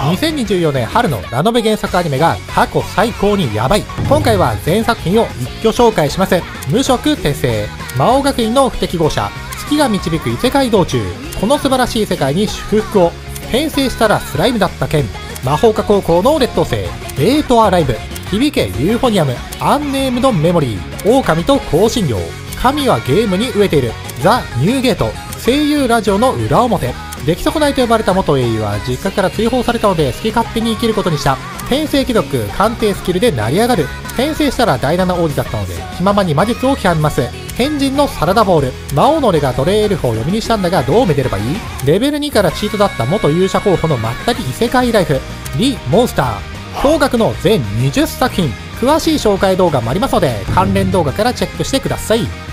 2024年春のラノベ原作アニメが過去最高にヤバい。今回は全作品を一挙紹介します無職転生。魔王学院の不適合者。月が導く異世界道中。この素晴らしい世界に祝福を。転生したらスライムだった件。魔法科高校の劣等生。デート・ア・ライブ。響けユーフォニアム。アンネームドメモリー。狼と香辛料。神はゲームに飢えている。 The New Gate。声優ラジオの裏表。出来損ないと呼ばれた元英雄は実家から追放されたので好き勝手に生きることにした。転生貴族鑑定スキルで成り上がる。転生したら第7王子だったので気ままに魔術を極めます。変人のサラダボール。魔王の俺が奴隷エルフを読みにしたんだがどうめでればいい？レベル2からチートだった元勇者候補のまったり異世界ライフ。リ・モンスター。驚愕の全20作品。詳しい紹介動画もありますので関連動画からチェックしてください。